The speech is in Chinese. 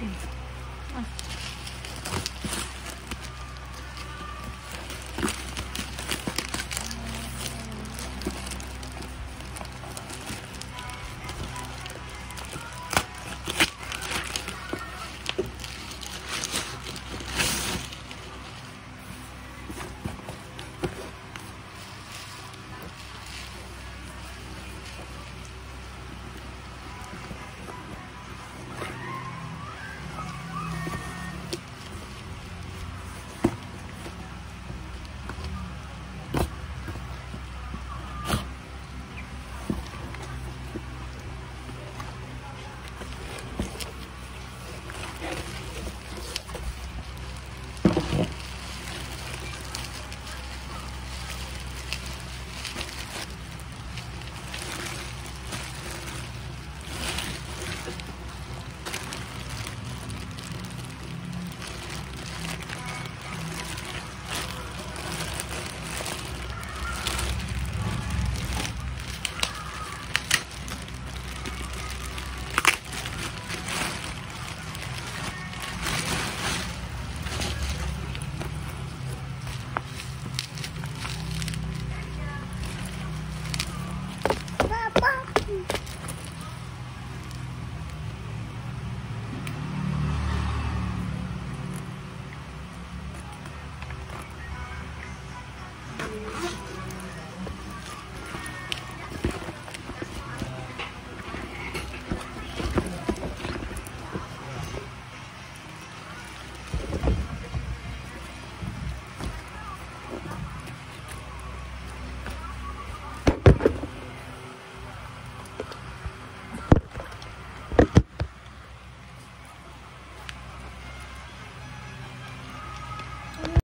嗯。